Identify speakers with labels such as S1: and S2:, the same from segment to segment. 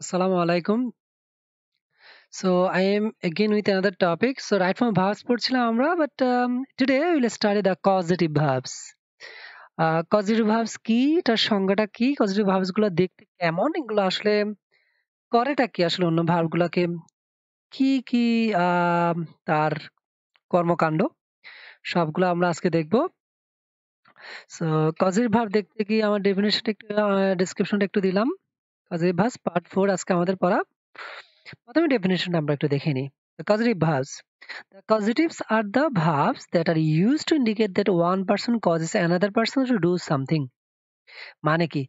S1: আসসালামু আলাইকুম so I am again with another topic so right from verbs পড়ছিলাম আমরা but today will study the causative verbs causative verbs কি? তার সংজ্ঞাটা কি? কজিটিভ ভাবসগুলো দেখতে কেমন? এগুলো আসলে করেটা কি? আসলে অন্য ভাবগুলোকে কি কি তার কর্মকাণ্ড? সবগুলো আমরা আজকে দেখব। সো কজিটিভ ভাব দেখতে কি আমার ডেফিনেশনটা একটু ডিসক্রিপশনটা একটু দিলাম। কজের পার্ট ফোর আজকে আমাদের পড়া। প্রথমে ডেফিনেশনটা আমরা একটু দেখে নিই। The causatives are the verbs that are used to indicate that one person causes another person to do something মানে কি?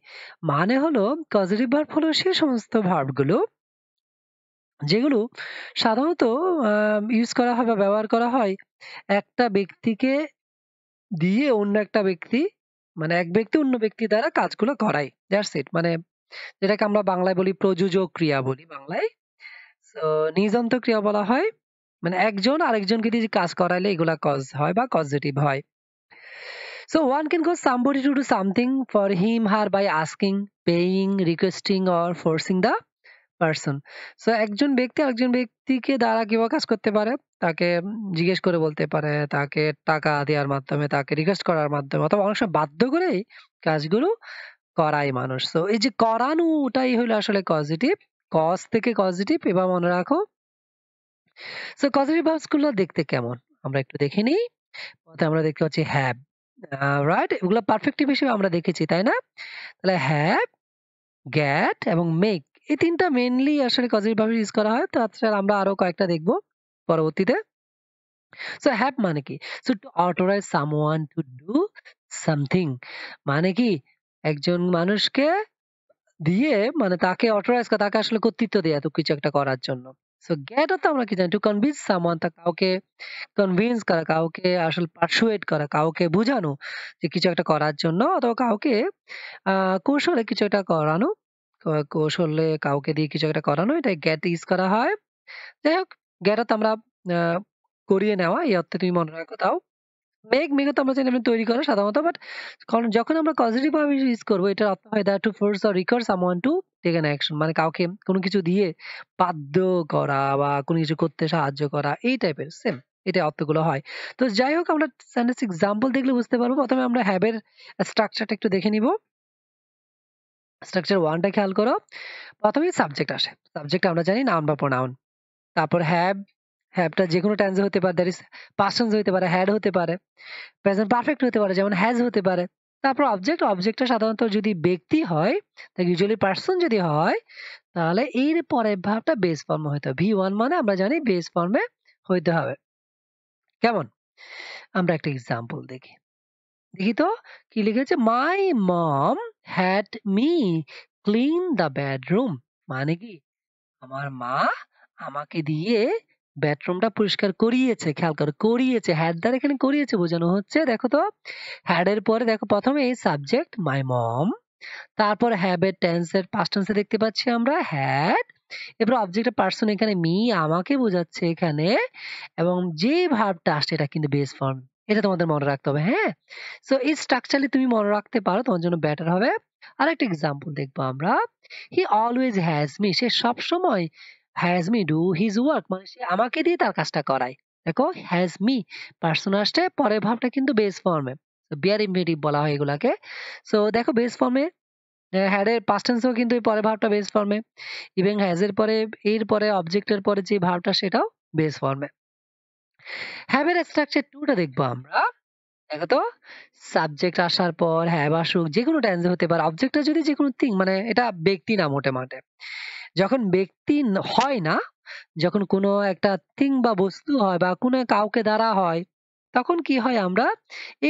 S1: মানে হলো causative verb হলো সে সমস্ত ভার্বগুলো যেগুলো সাধারণত ইউজ করা হয় বা ব্যবহার করা হয় একটা ব্যক্তিকে দিয়ে অন্য একটা ব্যক্তি মানে এক ব্যক্তি অন্য ব্যক্তি দ্বারা কাজগুলো করায়। দ্যাটস ইট মানে যেটাকে আমরা বাংলায় বলি প্রযোজক ক্রিয়া বলি বাংলায়। তো নিযন্ত ক্রিয়া বলা হয়। মানে একজন আরেকজনকে দিয়ে কাজ করাইলে এগুলা কজ হয় বা কজেটিভ হয়। So one can cause somebody to do something for him, her by asking, paying, requesting or forcing the person. So একজন ব্যক্তি আরেকজন ব্যক্তিকে দ্বারা কীভাবে কাজ করতে পারে তাকে জিজ্ঞেস করে বলতে পারে তাকে টাকা দেওয়ার মাধ্যমে তাকে রিকোয়েস্ট করার মাধ্যমে অথবা অনেক সময় বাধ্য করেই কাজগুলো করায় মানুষ। তো এই যে করানো ওটাই হলো আসলে পজিটিভ কজ থেকে পজিটিভ এবার মনে রাখো। সো পজিটিভ ভার্বসগুলো দেখতে কেমন? আমরা একটু দেখে নিই। আমরা দেখতে পাচ্ছি হ্যাভ রাইট এগুলো পারফেক্টিভ হিসেবে আমরা দেখেছি, তাই না? তাহলে হ্যাভ গ্যাট এবং মেক এই তিনটা মেনলি আসলে পজিটিভ ভাবে ইউজ করা হয়। তো আচ্ছা আমরা আরও কয়েকটা দেখব পরবর্তীতে। সো হ্যাভ মানে কি? So to authorize someone to do something মানে কি? একজন মানুষকে দিয়ে মানে তাকে অথরাইজ করা, তাকে আসলে কর্তৃত্ব দেয়া তো কিছু একটা করার জন্য। সো গেট অর্থ আমরা কি জানি টু কনভিন্স সামওয়ান তা কাউকে কনভিন্স করা, কাউকে আসলে পারসুয়েট করা, কাউকে বোঝানো যে কিছু একটা করার জন্য, অথবা কাউকে কৌশলে কিছু একটা করানো কৌশলে কাউকে দিয়ে কিছু একটা করানো এটা গেট ইউজ করা হয়। যাই হোক গেট আমরা করিয়ে নেওয়া, এই অর্থে তুমি মনে রাখো তাও। মেক মেক তো আমরা আমরা তৈরি করা সাধারণত বাট যখন আমরা পজিটিভ ভাবে ইউজ করব এটার অর্থ হয় that to force or require someone to take an action মানে কাউকে কোনো কিছু দিয়ে বাধ্য করা বা কোনো কিছু করতে সাহায্য করা, এই টাইপের সেম এটা অর্থগুলো হয়। তো যাই হোক, আমরা সেন্টেন্স এক্সাম্পল দেখলে বুঝতে পারব। প্রথমে আমরা হ্যাবের স্ট্রাকচারটা একটু দেখে নিব। স্ট্রাকচার ওয়ানটা খেয়াল করো। প্রথমে সাবজেক্ট আসে। সাবজেক্ট আমরা জানি নাউন বা প্রোনাউন তারপর হ্যাভ হ্যাভটা যে কোনো টেন্সে হতে পারে দ্যাট ইজ পাস্ট হতে পারে হ্যাড হতে পারে প্রেজেন্ট পারফেক্ট হতে পারে, যেমন হ্যাজ হতে পারে। তারপর অবজেক্ট অবজেক্টটা সাধারণত যদি ব্যক্তি হয় তা ইউজুয়ালি পার্সন যদি হয়, তাহলে এর পরের ভাবটা বেস ফর্মে হতে হবে। ভি ওয়ান মানে আমরা জানি বেস ফর্মে হইতে হবে। কেমন? আমরা একটা এক্সাম্পল দেখি। দেখি তো, কি লিখেছে? My mom had me clean the bedroom মানে কি? আমার মা আমাকে দিয়ে বেডরুমটা পরিষ্কার করিয়েছে, খেয়াল করো, করিয়েছে হ্যাড দ্বারা এখানে করিয়েছে, বোঝানো হচ্ছে, দেখো তো হ্যাড এর পরে দেখো প্রথমে সাবজেক্ট মাই মম তারপর হ্যাভ এর টেন্স এর পাস্ট টেন্সে দেখতে পাচ্ছি আমরা হ্যাড এবার অবজেক্ট পার্সন এখানে মি আমাকে বোঝাচ্ছে এখানে, এবং যে ভার্বটা আসছে এটা কিন্তু বেস ফর্ম এটা তোমাদের মনে রাখতে হবে হ্যাঁ? সো এই স্ট্রাকচারলি তুমি মনে রাখতে পারো, তোমার জন্য বেটার হবে। আর একটা এক্সাম্পল দেখব আমরা হি অলওয়েজ হ্যাজ মি সে সব সময় has me do his work মানে সে আমাকে দিয়ে তার কাজটা করায়। দেখো হ্যাজ মি আসছে, পরের ভাবটা কিন্তু বেস ফর্মে বিয়ার ইনভেটিভ বলা হয় এগুলাকে। সো দেখো বেস ফর্মে হ্যাড এর পাস্ট টেন্সেও কিন্তু এই পরের ভাবটা বেস ফর্মে ইভেন হ্যাজ এর পরে এর পরে অবজেক্টের পরে যে ভাবটা, সেটাও বেস ফর্মে হ্যাভ এর স্ট্রাকচার টুটা দেখব আমরা। দেখো তো সাবজেক্ট আসার পর হ্যাভ আসুক যে কোনো টেন্সে হতে পারে। অবজেক্টটা যদি যে কোনো থিং মানে এটা ব্যক্তি না মোটে মাঠে যখন ব্যক্তি হয় না, যখন কোনো একটা থিং বা বস্তু হয় বা কোনো কাউকে দ্বারা হয়, তখন কি হয় আমরা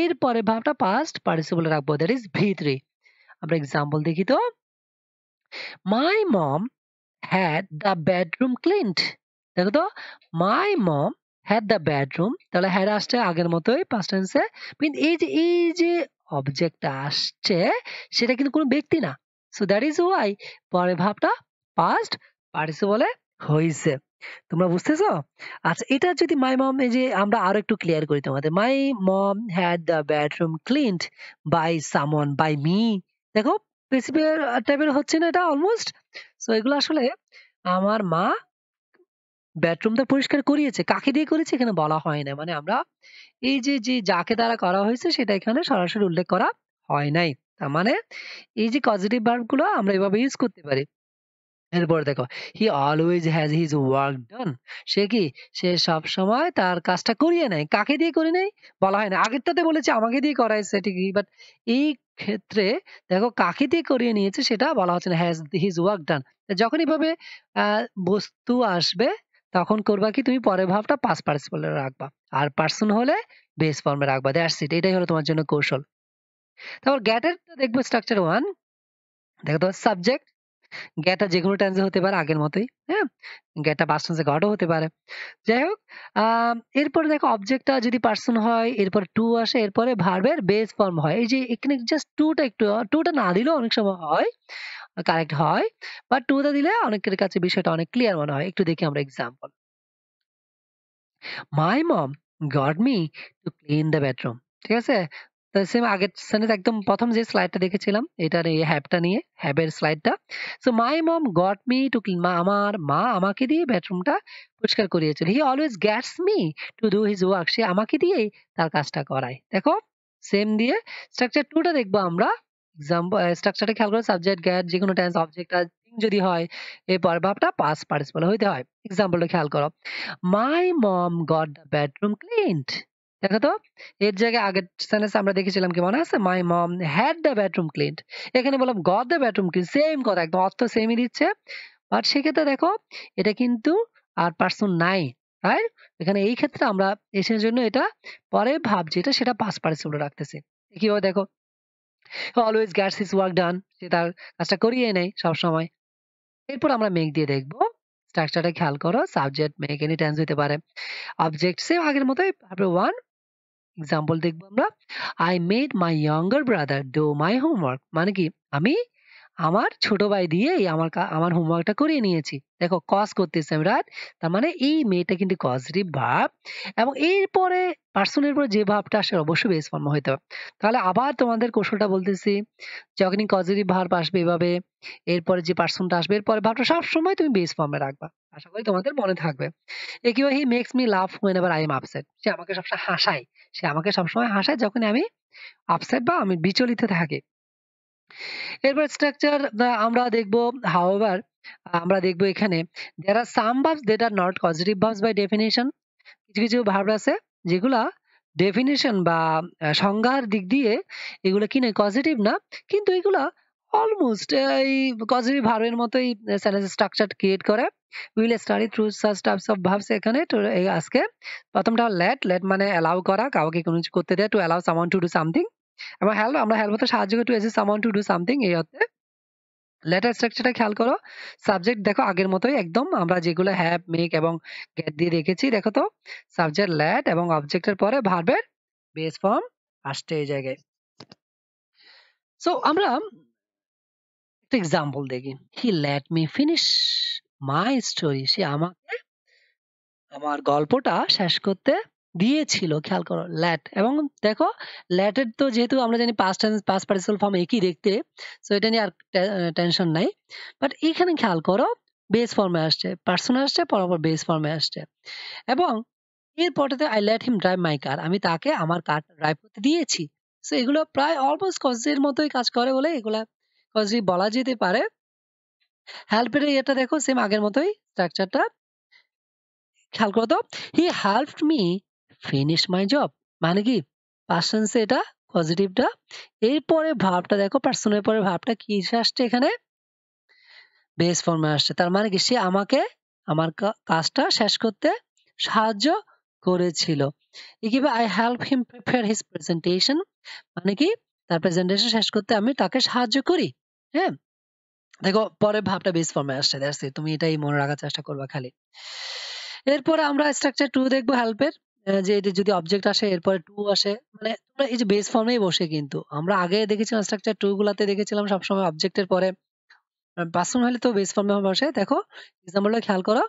S1: এর পরে ভাবটা পাস্ট পার্টিসিপলে রাখব দ্যাট ইজ ভি থ্রি আমরা এক্সাম্পল দেখি তো। My mom had the bedroom cleaned দেখো তো my mom had the bedroom তাহলে হ্যাড আসছে আগের মতোই পাস্ট টেন্সে কিন্তু এই যে এই যে অবজেক্টটা আসছে, সেটা কিন্তু কোনো ব্যক্তি না। সো দ্যাট ইজ ওয়াই পরে ভাবটা পাস্ট পার্টিসিপলে হয়েছে। তোমরা বুঝতেছো? আচ্ছা এটা যদি মাই মম এই যে আমরা আরও একটু ক্লিয়ার করি তোমাদের। My mom had the bedroom cleaned by someone by me দেখো প্রিন্সিপাল টাইপের হচ্ছে না এটা অলমোস্ট সো এগুলো আসলে আমার মা বেডরুমটা পরিষ্কার করিয়েছে। কাকে দিয়ে করেছে এখানে বলা হয় না। মানে আমরা এই যে যে যাকে দ্বারা করা হয়েছে সেটা এখানে সরাসরি উল্লেখ করা হয় নাই। তার মানে এই যে পজিটিভ ভার্বগুলো আমরা এভাবে ইউজ করতে পারি। এরপর দেখো he always has his work done সে কি? সে সব সময় তার কাজটা করিয়ে নেয়। কাকে দিয়ে করে নেয়? বলা হয় না। আগেরটাতে বলেছে, আমাকে দিয়ে করাইছে। ঠিকই বাট এই ক্ষেত্রে দেখো, কাকে দিয়ে করিয়ে নিয়েছে সেটা বলা হচ্ছে না। হ্যাজ হিজ ওয়ার্ক ডান যখন এইভাবে বস্তু আসবে, তখন করবা কি? তুমি পরের ভাবটা পাস পার্টিসিপলে রাখবা। আর পার্সন হলে বেস ফর্মে রাখবা। দ্যাটস ইট এটাই হলো তোমার জন্য কৌশল। তারপর গ্যাটের দেখব স্ট্রাকচার ওয়ান দেখো তো সাবজেক্ট গ্যাটা যে কোনো টেন্সে হতে পারে, আগের মতোই হ্যাঁ? গ্যাটা পাস্ট টেন্সে গটও হতে পারে। যাই হোক এরপরে দেখো অবজেক্টটা যদি পার্সন হয়, এরপরে টু আসে, এরপরে ভার্বের বেস ফর্ম হয়। এই যে এখানে জাস্ট টুটা একটু টুটা না দিলেও অনেক সময় হয় কারেক্ট হয় বাট টুটা দিলে অনেকের কাছে বিষয়টা অনেক ক্লিয়ার মনে হয়। একটু দেখি আমরা example my mom got me to clean the bedroom ঠিক আছে? সেম আগের সেন্টেন্স একদম প্রথম যে স্লাইডটা দেখেছিলাম, এটার এই হ্যাবটা নিয়ে হ্যাবের স্লাইডটা so my mom got me to clean মা, আমার মা আমাকে দিয়ে বেডরুমটা পরিষ্কার করিয়েছিল he always gets me to do his work সে আমাকে দিয়েই তার কাজটা করায়। দেখো সেম দিয়ে স্ট্রাকচার টুটা দেখব আমরা। এক্সাম্পল স্ট্রাকচারটা খেয়াল করো সাবজেক্ট গ্যাট যে কোনো টেন্স অবজেক্ট যদি হয় এই ভাবটা পাস পার্টিসিপাল হইতে হয়। এক্সাম্পলটা খেয়াল করো। My mom got the bedroom cleaned দেখো তো? এর জায়গায় আগের সেন্টেন্স আমরা দেখেছিলাম কি মনে আছে? My mom had the bedroom cleaned এখানে বললাম got the bedroom clean same কথা, একদম অর্থ সেমই দিচ্ছে। বাট সেক্ষেত্রে দেখো, এটা কিন্তু আর পার্সন নাই রাইট এখানে এই ক্ষেত্রে আমরা এসের জন্য এটা পরে ভাব যেটা সেটা পাস পার্টিসিপল রাখতেছি। কীভাবে দেখো? Always gets his work done সে তার কাজটা করিয়ে নেয় সবসময়। এরপর আমরা মেক দিয়ে দেখব। স্ট্রাকচারটা খেয়াল করো সাবজেক্ট মেক এনি টেন্স হতে পারে। অবজেক্ট সেম আগের মতোই তারপরে ওয়ান এক্সাম্পল দেখব আমরা। I made my younger brother do my homework মানে কি? আমি আমার ছোট ভাই দিয়েই আমার কা- আমার হোমওয়ার্কটা করিয়ে নিয়েছি। দেখো কজ করতেছি আমি রাইট তার মানে এই মেয়েটা কিন্তু পজিটিভ ভাব এবং এরপরে পার্সনের পরে যে ভাবটা আসে, অবশ্যই বেস ফর্ম হইতে হবে। তাহলে আবার তোমাদের কৌশলটা বলতেছি, যখনই পজিটিভ ভাব আসবে এভাবে, এরপরে যে পার্সনটা আসবে, এরপরে ভাবটা সবসময় তুমি বেস ফর্মে রাখবা। আশা করি তোমাদের মনে থাকবে। একইভাবে he makes me laugh whenever I am upset সে আমাকে সবসময় হাসায়। সে আমাকে সবসময় হাসায় যখন আমি আপসেট বা আমি বিচলিত থাকি। এরপর স্ট্রাকচার আমরা দেখব হাউএভার আমরা দেখব এখানে, there are some verbs that are not causative verbs by definition কিছু কিছু ভার্ব আছে যেগুলা ডেফিনিশন বা সংজ্ঞার দিক দিয়ে এগুলো কি নয় পজিটিভ না, কিন্তু এগুলা অলমোস্ট এই পজিটিভ ভার্বের মতোই সেন্টেন্স স্ট্রাকচার ক্রিয়েট করে। Will study through such types of verbs এখানে তো আজকে। প্রথমটা লেট লেট মানে অ্যালাউ করা, কাউকে কোনো কিছু করতে দেয় to allow someone to do something এবং হেল্প আমরা হেল্প হতে সাহায্য করি টু এসে সামওয়ান টু ডু সামথিং এই অর্থে। লেটার স্ট্রাকচারটা খেয়াল করো সাবজেক্ট দেখো আগের মতোই একদম, আমরা যেগুলো হ্যাভ মেক এবং গেট দিয়ে রেখেছি, দেখো তো। সাবজেক্ট লেট এবং অবজেক্টের পরে ভার্বের বেস ফর্ম আসছে এই জায়গায়। সো আমরা একটা এক্সাম্পল দেখি। He let me finish my story সে আমাকে, আমার গল্পটা শেষ করতে দিয়েছিল, খেয়াল করো ল্যাট এবং দেখো ল্যাটের তো যেহেতু আমরা জানি past tense past participle form একই দেখতে সো এটা নিয়ে আর টেনশন নাই। বাট এখানে খেয়াল করো বেস ফর্মে আসছে পার্সন আসছে, পরপর বেস ফর্মে আসছে। এবং এরপরটাতে I let him drive my car আমি তাকে আমার কার ড্রাইভ করতে দিয়েছি। সো এগুলো প্রায় অলমোস্ট কজের মতোই কাজ করে বলে এগুলা কজি বলা যেতে পারে। হেল্পের এটা দেখো সেম আগের মতোই স্ট্রাকচারটা খেয়াল করো তো he helped me finish my job মানে কি? পার্সনসে এটা? পজিটিভটা এরপরে ভাবটা দেখো পার্সনের পরে ভাবটা কি আসছে এখানে? বেস ফর্মে আসছে। তার মানে কি? সে আমাকে, আমার কাজটা শেষ করতে সাহায্য করেছিল। কীভাবে I help him prepare his presentation মানে কি? তার প্রেজেন্টেশন শেষ করতে আমি তাকে সাহায্য করি। হ্যাঁ? দেখো, পরে ভাবটা বেস ফর্মে আসছে। দ্যাটস তুমি এটাই মনে রাখার চেষ্টা করবা খালি। এরপরে আমরা স্ট্রাকচার টু দেখব হেল্পের যে এটা যদি অবজেক্ট আসে, এরপরে টু আসে মানে তোমরা এই যে বেস ফর্মেই বসে কিন্তু। আমরা আগে দেখেছিলাম স্ট্রাকচার টু গুলাতে দেখেছিলাম সবসময় অবজেক্টের পরে। পার্সন হলে তো বেস ফর্মে বসে। দেখো এক্সাম্পলটা খেয়াল করো।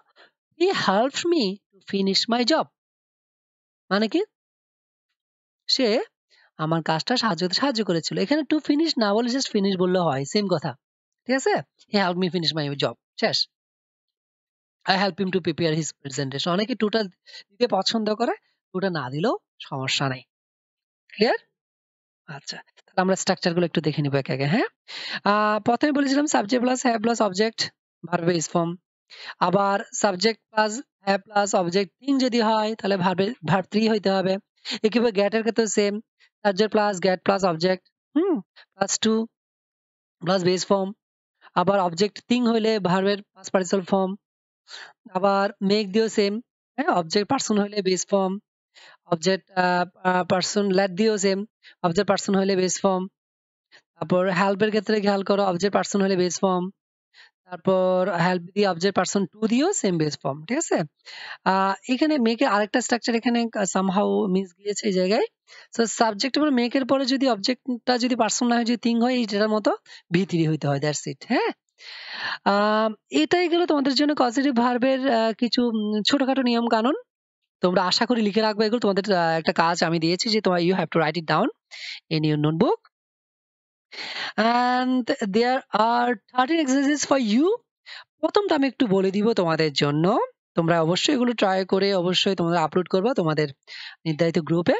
S1: He help me to finish my job মানে কি? সে আমার কাজটা সাহায্য সাহায্য করেছিল। এখানে টু ফিনিশ না বলে জাস্ট ফিনিশ বললে হয় সেম কথা। ঠিক আছে? He help me finish my job শেষ। I help him to prepare his presentation অনেকে টুটা দিতে পছন্দ করে। টুটা না দিলেও সমস্যা নাই। ক্লিয়ার আচ্ছা তাহলে আমরা স্ট্রাকচারগুলো একটু দেখে নিব একে একে হ্যাঁ? প্রথমে বলেছিলাম subject plus have plus object ভার্বে is form আবার subject plus have plus object তিন যদি হয়, তাহলে ভার্বে ভার্ব থ্রি হইতে হবে। একইভাবে গেটের ক্ষেত্রে same subject plus get plus object hmm? Plus to plus base form আবার অবজেক্ট থিং হইলে ভার্বের পাস পার্টিসিপাল ফর্ম আবার মেক দিও সেম হ্যাঁ? অবজেক্ট পার্সন হইলে base form object person let দিও সেম অবজেক্ট পার্সন হইলে বেস ফর্ম তারপর হেল্পের ক্ষেত্রে খেয়াল করো অবজেক্ট পার্সন হলে বেস ফর্ম তারপর হেল্প দিয়ে অবজেক্ট পার্সন টু দিও সেম বেস ফর্ম ঠিক আছে এখানে মেকের আরেকটা স্ট্রাকচার এখানে সামহাউ মিস গিয়েছে এই জায়গায়। সো সাবজেক্ট এবং মেকের পরে যদি অবজেক্টটা যদি পার্সন না হয় যদি থিং হয় এটার মতো ভিতরি হইতে হয়? দ্যাটস ইট হ্যাঁ এটাই গেল তোমাদের জন্য পজিটিভ ভার্বের কিছু ছোটখাটো নিয়ম কানুন তোমরা আশা করি লিখে রাখবে এগুলো। তোমাদের একটা কাজ আমি দিয়েছি যে তোমার you have to write it down in your notebook and there are 13 exercises for you. প্রথমটা আমি একটু বলে দিব তোমাদের জন্য। তোমরা অবশ্যই এগুলো ট্রাই করে অবশ্যই তোমরা আপলোড করবা তোমাদের নির্ধারিত গ্রুপে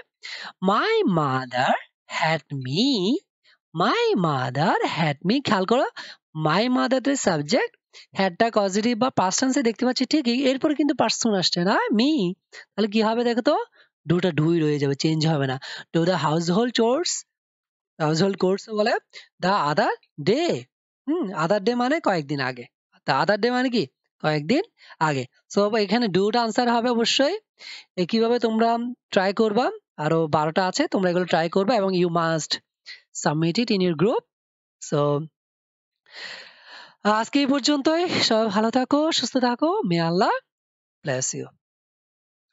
S1: my mother had me my mother had me খেয়াল করো মাই মাদার সাবজেক্ট হ্যাডটা পজিটিভ বা পাস্ট টেন্সে দেখতে পাচ্ছি ঠিকই, এরপরে কিন্তু পার্সন আসছে না। মি তাহলে কি হবে দেখো তো? ডুটা ডুই রয়ে যাবে চেঞ্জ হবে না। Do the household chores household chores বলে the other day hmm other day মানে কয়েকদিন আগে। দ্য আদার ডে মানে কি? কয়েকদিন আগে। সো এখানে ডুটা আনসার হবে অবশ্যই। এ কীভাবে তোমরা ট্রাই করবা? আরও বারোটা আছে, তোমরা এগুলো ট্রাই করবা এবং you must submit it in your group so আজকে এই পর্যন্তই। সবাই ভালো থাকো সুস্থ থাকো। মে আল্লাহ ব্লেস ইউ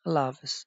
S1: আল্লাহ হাফিজ।